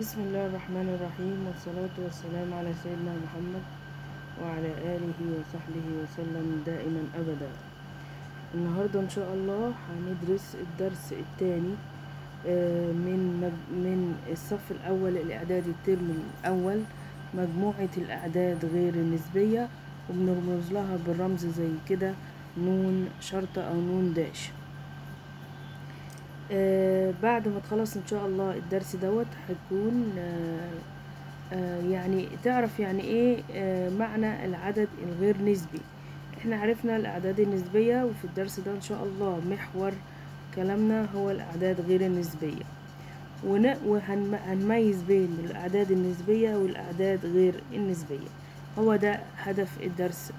بسم الله الرحمن الرحيم والصلاة والسلام على سيدنا محمد وعلى آله وصحبه وسلم دائما أبدا. النهاردة إن شاء الله هندرس الدرس الثاني من مج- من الصف الأول الإعدادي الترم الأول مجموعة الأعداد غير النسبية وبنرمز لها بالرمز زي كده نون شرطة أو نون داش. آه بعد ما تخلص إن شاء الله الدرس دوت هيكون آه آه يعني تعرف يعني إيه معنى العدد الغير نسبي. إحنا عرفنا الأعداد النسبية وفي الدرس ده إن شاء الله محور كلامنا هو الأعداد غير النسبية. وهنميز بين الأعداد النسبية والأعداد غير النسبية. هو ده هدف الدرس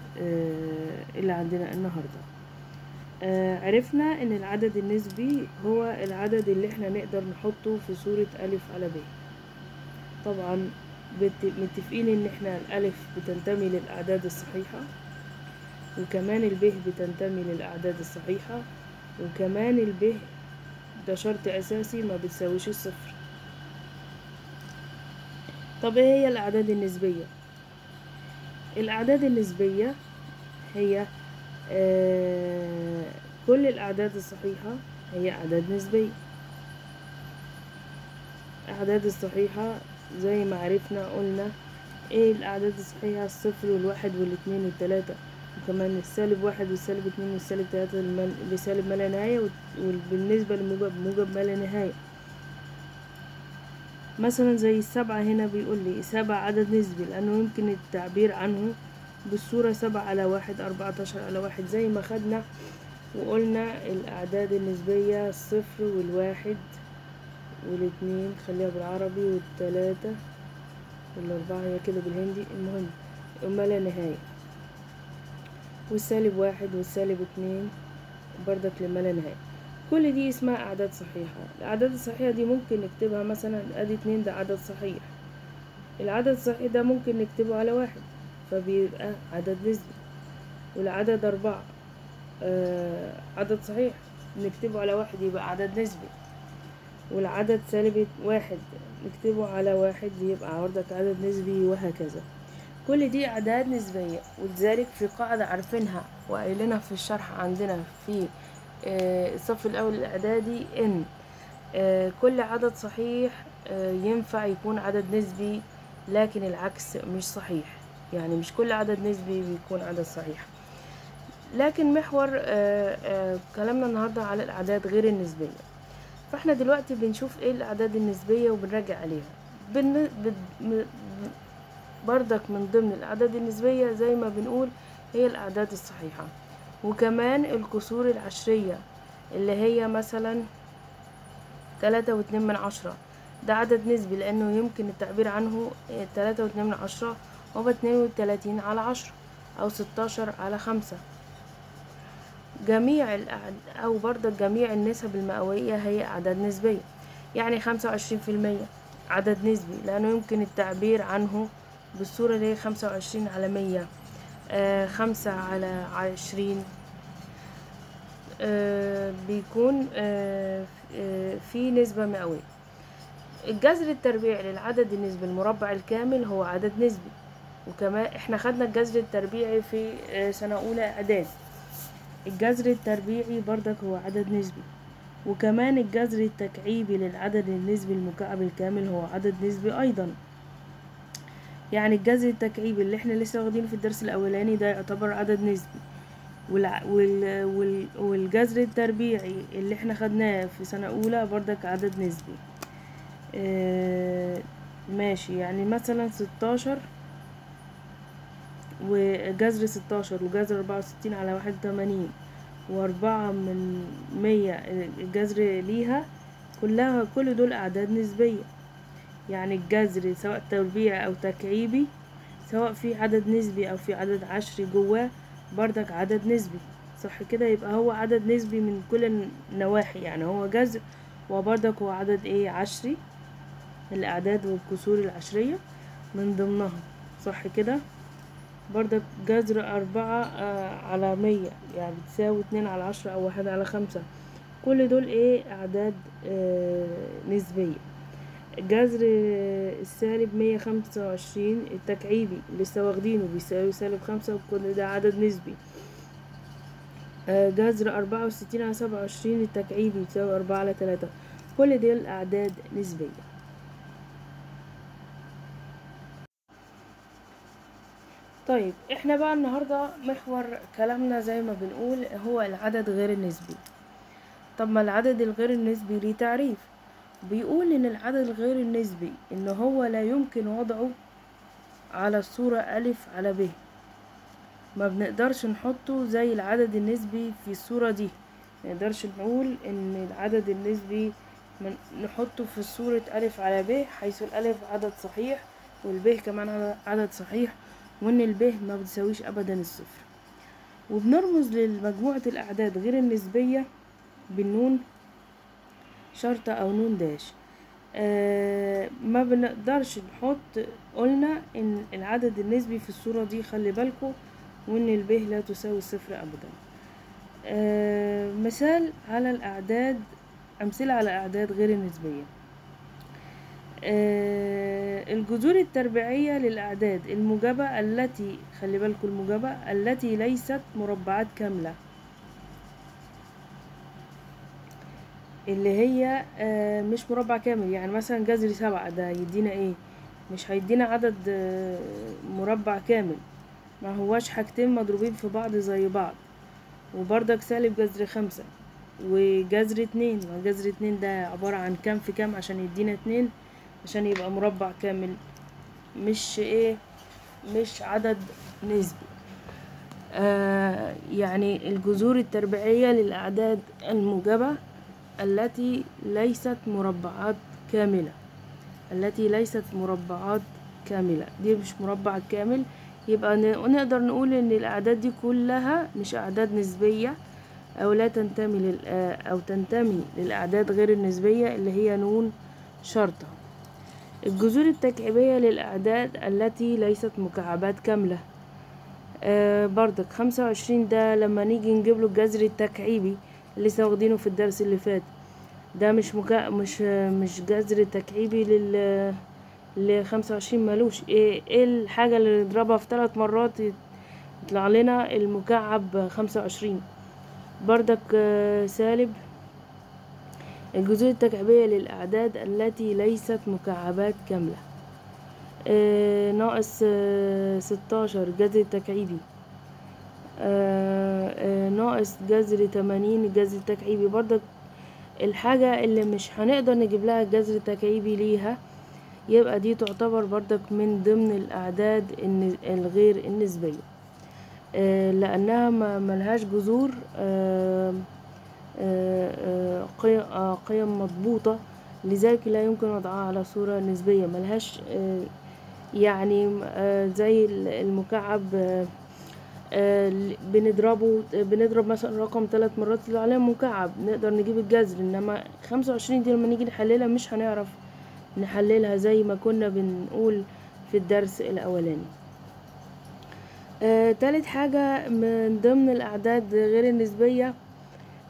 اللي عندنا النهارده. عرفنا إن العدد النسبي هو العدد اللي إحنا نقدر نحطه في صورة ألف على ب طبعا متفقين إن إحنا الألف بتنتمي للأعداد الصحيحة وكمان الب بتنتمي للأعداد الصحيحة وكمان الب ده شرط أساسي ما بتساويش الصفر طب إيه هي الأعداد النسبية؟ الأعداد النسبية هي آه كل الأعداد الصحيحة هي أعداد نسبية. الأعداد الصحيحة زي ما عرفنا قلنا إيه الأعداد الصحيحة؟ الصفر والواحد والاتنين والتلاتة. وكمان السالب واحد والسالب اتنين والسالب تلاتة بسالب ما لا نهاية وبالنسبة للموجب موجب ما لا نهاية. مثلا زي السبعة هنا بيقول لي سبعة عدد نسبي لأنه يمكن التعبير عنه بالصورة سبعة على واحد أربعتاشر على واحد. زي ما خدنا وقلنا الأعداد النسبية الصفر والواحد والاتنين خليها بالعربي والتلاتة والأربعة هي كده بالهندي. المهم وما لا نهاية والسالب واحد والسالب اتنين بردك لما لا نهاية كل دي اسمها أعداد صحيحة. الأعداد الصحيحة دي ممكن نكتبها مثلا أدي اتنين ده عدد صحيح. العدد الصحيح ده ممكن نكتبه على واحد. فبيبقى عدد نسبي والعدد أربعة آه عدد صحيح نكتبه على واحد يبقى عدد نسبي والعدد سالب واحد نكتبه على واحد يبقى عندك عدد نسبي وهكذا. كل دي أعداد نسبية ولذلك في قاعدة عارفينها وقايلينها في الشرح عندنا في آه، الصف الأول الإعدادي إن آه، كل عدد صحيح آه، ينفع يكون عدد نسبي لكن العكس مش صحيح. يعني مش كل عدد نسبي بيكون عدد صحيح. لكن محور آه، آه، كلامنا النهاردة على الأعداد غير النسبية. فإحنا دلوقتي بنشوف إيه الأعداد النسبية وبنراجع عليها. بردك من ضمن الأعداد النسبية زي ما بنقول هي الأعداد الصحيحة. وكمان الكسور العشرية اللي هي مثلا تلاتة واتنين من عشرة. ده عدد نسبي لأنه يمكن التعبير عنه تلاتة واتنين من عشرة هو اتنين وتلاتين على عشرة أو ستاشر على خمسة. جميع الأعد... أو برضه جميع النسب المئوية هي أعداد نسبية يعني خمسة وعشرين في المية عدد نسبي لأنه يمكن التعبير عنه بالصورة اللي هي خمسة وعشرين على مية آه خمسة على عشرين آه بيكون آه آه في نسبة مئوية. الجذر التربيعي للعدد النسبي المربع الكامل هو عدد نسبي. وكمان إحنا خدنا الجذر التربيعي في آه سنة أولى إعداد. الجذر التربيعي بردك هو عدد نسبي. وكمان الجذر التكعيبي للعدد النسبي المكعب الكامل هو عدد نسبي أيضا. يعني الجذر التكعيبي اللي إحنا لسه واخدينه في الدرس الأولاني ده يعتبر عدد نسبي. والع... وال... وال... والجذر التربيعي اللي إحنا خدناه في سنة أولى بردك عدد نسبي. آه... ماشي. يعني مثلا ستاشر وجذر ستاشر وجذر أربعة وستين على واحد وتمانين وأربعة من مية الجذر ليها كلها كل دول أعداد نسبية. يعني الجذر سواء تربيعي أو تكعيبي سواء في عدد نسبي أو في عدد عشري جواه بردك عدد نسبي. صح كده؟ يبقى هو عدد نسبي من كل النواحي. يعني هو جذر وبردك هو عدد إيه؟ عشري الأعداد والكسور العشرية من ضمنها. صح كده؟ بردك جذر أربعة آه على مية يعني بتساوي اتنين على عشرة أو واحد على خمسة. كل دول إيه؟ أعداد آه نسبية. جذر السالب مية خمسة وعشرين التكعيبي لسه واخدينه بيساوي سالب خمسة وكل ده عدد نسبي. آه، جذر أربعة وستين على سبعة وعشرين التكعيبي بيساوي أربعة على تلاتة. كل دي الأعداد نسبية. طيب إحنا بقى النهاردة محور كلامنا زي ما بنقول هو العدد غير النسبي. طب ما العدد الغير النسبي ليه تعريف؟ بيقول إن العدد الغير النسبي إن هو لا يمكن وضعه على الصورة ألف على ب. ما بنقدرش نحطه زي العدد النسبي في الصورة دي. منقدرش نقول إن العدد النسبي نحطه في صورة ألف على ب حيث الألف عدد صحيح والب كمان عدد صحيح. وإن الب ما بتساويش أبدا الصفر. وبنرمز لمجموعة الأعداد غير النسبية بالنون شرطة أو نون داش. آه ما بنقدرش نحط قلنا إن العدد النسبي في الصورة دي خلي بالكم وإن الب لا تساوي الصفر أبدا. آه مثال على الأعداد أمثلة على أعداد غير النسبية. الجذور التربيعية للأعداد الموجبة التي خلي بالكم الموجبة التي ليست مربعات كاملة. اللي هي آه مش مربع كامل يعني مثلا جذر سبعة ده يدينا إيه؟ مش هيدينا عدد آه مربع كامل. ما هواش حاجتين مضروبين في بعض زي بعض. وبرضك سالب جذر خمسة وجذر اتنين. جذر اتنين ده عبارة عن كام في كام عشان يدينا اتنين؟ عشان يبقى مربع كامل مش إيه مش عدد نسبي. آه يعني الجذور التربيعية للأعداد الموجبة التي ليست مربعات كاملة. التي ليست مربعات كاملة. دي مش مربع كامل. يبقى نقدر نقول إن الأعداد دي كلها مش أعداد نسبية أو لا تنتمي أو تنتمي للأعداد غير النسبية اللي هي نون شرطة. الجذور التكعيبية للأعداد التي ليست مكعبات كاملة. آه بردك خمسة وعشرين ده لما نيجي نجيب له الجذر التكعيبي اللي لسه واخدينه في الدرس اللي فات. ده مش مكا... مش مش جذر تكعيبي لل ل 25 ملوش. إيه إيه الحاجة اللي نضربها في ثلاث مرات يطلع لنا المكعب 25 بردك سالب الجذور التكعيبية للأعداد التي ليست مكعبات كاملة. آه ناقص آه ستاشر جذر تكعيبي. آه ناقص جذر تمانين الجذر التكعيبي بردك الحاجة اللي مش هنقدر نجيب لها الجذر التكعيبي ليها يبقى دي تعتبر بردك من ضمن الأعداد الغير النسبية. آه لأنها ملهاش جذور آه آه قيم مضبوطة لذلك لا يمكن وضعها على صورة نسبية. ملهاش يعني زي المكعب بنضربه بنضرب مثلا رقم ثلاث مرات يطلع عليه مكعب. نقدر نجيب الجذر إنما خمسة وعشرين دي لما نيجي نحللها مش هنعرف نحللها زي ما كنا بنقول في الدرس الأولاني. آه، تالت حاجة من ضمن الأعداد غير النسبية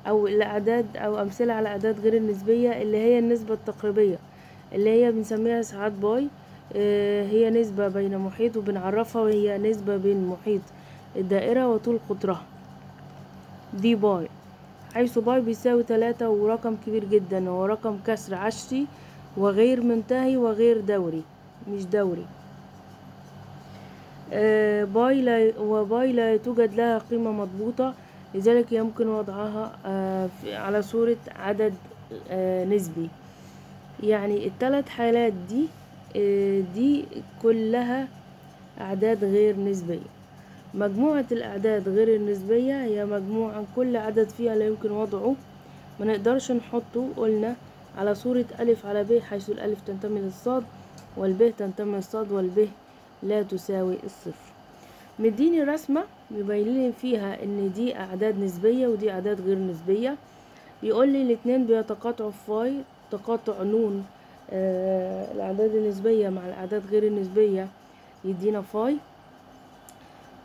أو الأعداد أو أمثلة على أعداد غير النسبية اللي هي النسبة التقريبية اللي هي بنسميها ساعات باي. آه، هي نسبة بين محيط وبنعرفها وهي نسبة بين محيط الدائرة وطول قطرها. دي باي. حيث باي بيساوي تلاتة ورقم كبير جدا هو رقم كسر عشري وغير منتهي وغير دوري مش دوري. آه، باي لا وباي لا توجد لها قيمة مضبوطة. لذلك يمكن وضعها آه، على صورة عدد آه، نسبي. يعني الثلاث حالات دي آه، دي كلها أعداد غير نسبية. مجموعة الأعداد غير النسبية هي مجموعة كل عدد فيها لا يمكن وضعه. ما نقدرش نحطه قلنا على صورة ألف على ب حيث الألف تنتمي للصاد والب تنتمي للصاد والب لا تساوي الصفر. مديني رسمة يبين لي فيها إن دي أعداد نسبية ودي أعداد غير نسبية. بيقول لي الاتنين بيتقاطعوا في فاي تقاطع نون آه الأعداد النسبية مع الأعداد غير النسبية يدينا فاي.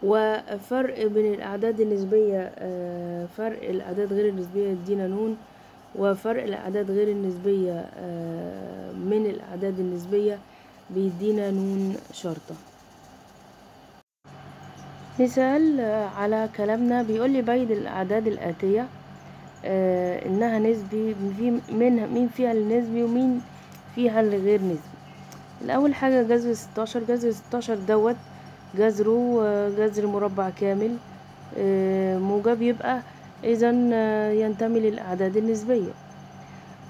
وفرق بين الأعداد النسبية آه فرق الأعداد غير النسبية يدينا نون وفرق الأعداد غير النسبية آه، من الأعداد النسبية بيدينا نون شرطة. مثال آه، على كلامنا. بيقول لي بين الأعداد الآتية آه، إنها نسبي منها مين فيها النسبي ومين فيها اللي غير نسبي. الأول حاجة جذر ستاشر جذر ستاشر دوت جذره آه، جذر مربع كامل آه، موجب يبقى إذا ينتمي للأعداد النسبية.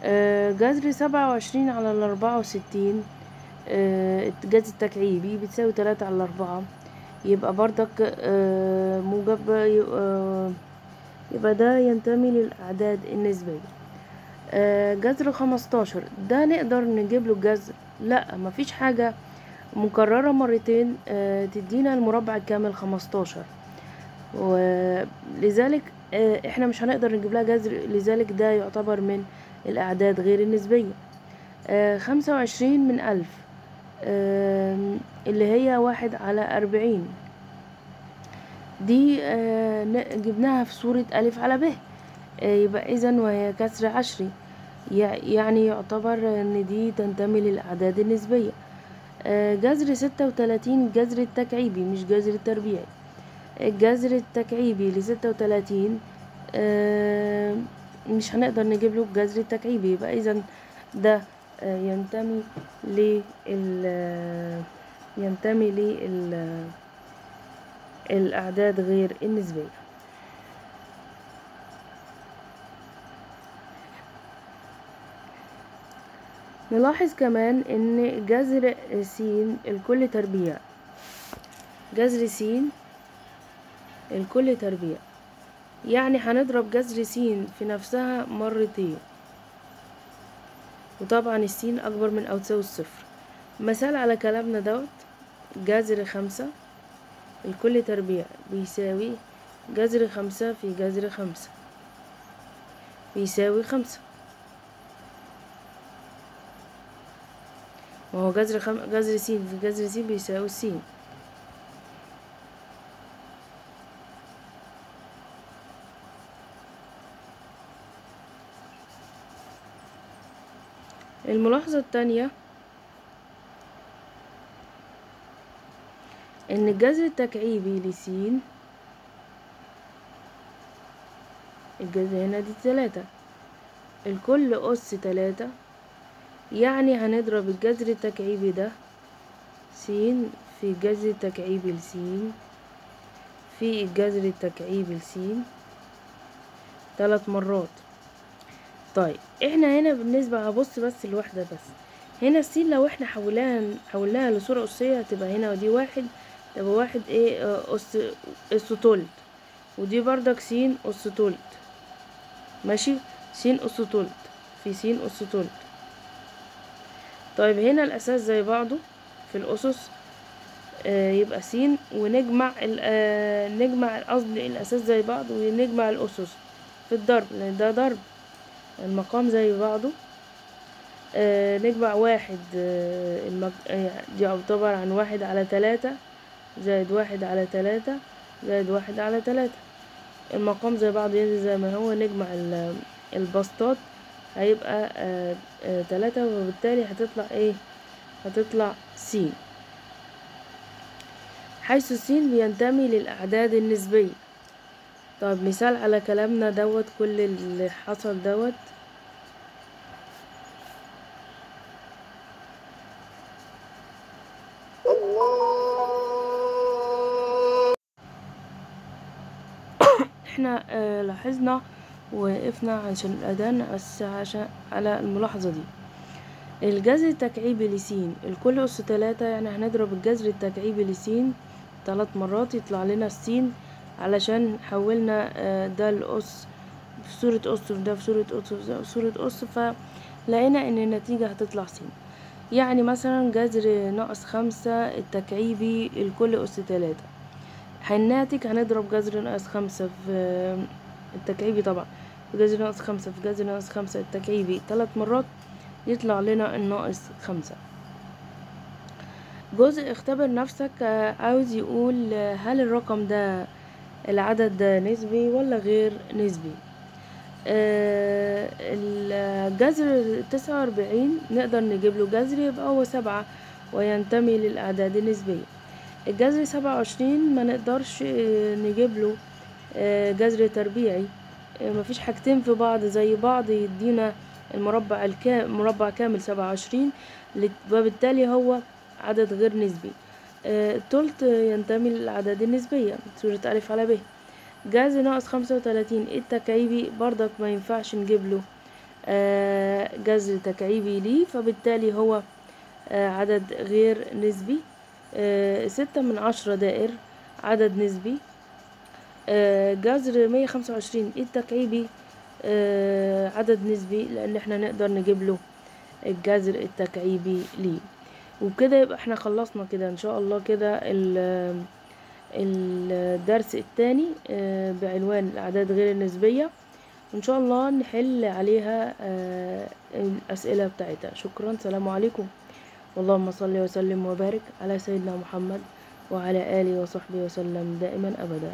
آه، جذر سبعة وعشرين على الأربعة وستين الجذر التكعيبي بتساوي تلاتة على الأربعة. يبقى بردك آه، موجب يبقى ده ينتمي للأعداد النسبية. آه، جذر خمستاشر ده نقدر نجيب له الجذر لا مفيش حاجة مكررة مرتين آه، تدينا المربع الكامل خمستاشر. ولذلك إحنا مش هنقدر نجيب لها جذر لذلك ده يعتبر من الأعداد غير النسبية. خمسة وعشرين من ألف. اللي هي واحد على أربعين. دي آه، جبناها في صورة ألف على ب آه، يبقى إذا وهي كسر عشري. يع- يعني يعتبر إن دي تنتمي للأعداد النسبية. آه، جذر ستة وتلاتين جذر التكعيبي مش جذر التربيعي. الجذر التكعيبي لستة وتلاتين مش هنقدر نجيب له الجذر التكعيبي. يبقى إذا ده ينتمي لل ينتمي لل الأعداد غير النسبية. نلاحظ كمان إن جذر س الكل تربيع. جذر س الكل تربيع. يعني هنضرب جذر س في نفسها مرتين. وطبعا السين أكبر من أو تساوي الصفر. مثال على كلامنا دوت جذر خمسة الكل تربيع بيساوي جذر خمسة في جذر خمسة. بيساوي خمسة. وهو جذر خم... جذر س في جذر س بيساوي س الملاحظة التانية إن الجذر التكعيبي لسين الجذر هنا دي تلاتة. الكل أس تلاتة يعني هنضرب الجذر التكعيبي ده س في الجذر التكعيبي لس في الجذر التكعيبي لس تلات مرات. طيب إحنا هنا بالنسبة هبص بس الوحدة بس. هنا السين لو إحنا حولناها حولناها لصورة أسية هتبقى هنا ودي واحد تبقى واحد إيه آه، أس أس تلت ودي بردك س أس تلت ماشي؟ س أس تلت في س أس تلت طيب هنا الأساس زي بعضه في الأسس آه يبقى س ونجمع آه نجمع قصدي الأساس زي بعض ونجمع الأسس في الضرب. لأن ده ضرب. المقام زي بعضه. آه نجمع واحد آه المج... آه يعتبر عن واحد على تلاتة زائد واحد على تلاتة زائد واحد على تلاتة. المقام زي بعض ينزل زي ما هو نجمع ال- البسطات هيبقى آه آه تلاتة وبالتالي هتطلع إيه؟ هتطلع س. حيث س بينتمي للأعداد النسبية. طب مثال على كلامنا دوت كل اللي حصل دوت. إحنا آه لاحظنا وقفنا عشان الأذان بس عشان على الملاحظة دي. الجذر التكعيبي لسين الكل أس تلاتة يعني هنضرب الجذر التكعيبي لسين. تلات مرات يطلع لنا السين. علشان حولنا آه، ده الأس في صورة أس وده في صورة أس وده في صورة أس فلقينا إن النتيجة هتطلع س يعني مثلا جذر ناقص خمسة التكعيبي الكل أس تلاتة. هناتج هنضرب جذر ناقص خمسة في التكعيبي طبعا. في جذر ناقص خمسة في جذر ناقص خمسة التكعيبي تلات مرات يطلع لنا الناقص خمسة. جزء اختبر نفسك آه، عاوز يقول آه، هل الرقم ده العدد نسبي ولا غير نسبي؟ آه الجذر تسعة وأربعين نقدر نجيب له جذر يبقى هو سبعة وينتمي للأعداد النسبية. الجذر سبعة وعشرين ما نقدرش آه، نجيب له آه، جذر تربيعي. مفيش حاجتين في بعض زي بعض يدينا المربع الكا... مربع كامل سبعة وعشرين وبالتالي هو عدد غير نسبي. التلت ينتمي للأعداد النسبية سورة ألف على ب جذر ناقص خمسة وتلاتين التكعيبي؟ برضك ما ينفعش نجيب له. آه، جذر تكعيبي ليه فبالتالي هو آه، عدد غير نسبي. آه، ستة من عشرة دائر عدد نسبي. آه، جذر مية خمسة وعشرين التكعيبي؟ آه، عدد نسبي لأن إحنا نقدر نجيب له الجذر التكعيبي ليه. وبكده يبقى إحنا خلصنا كده. ان شاء الله كده ال- الدرس الثاني بعنوان الأعداد غير النسبية. وإن شاء الله نحل عليها آه، الأسئلة بتاعتها. شكرا. سلام عليكم. اللهم صل وسلم وبارك على سيدنا محمد وعلى آله وصحبه وسلم دائما أبدا.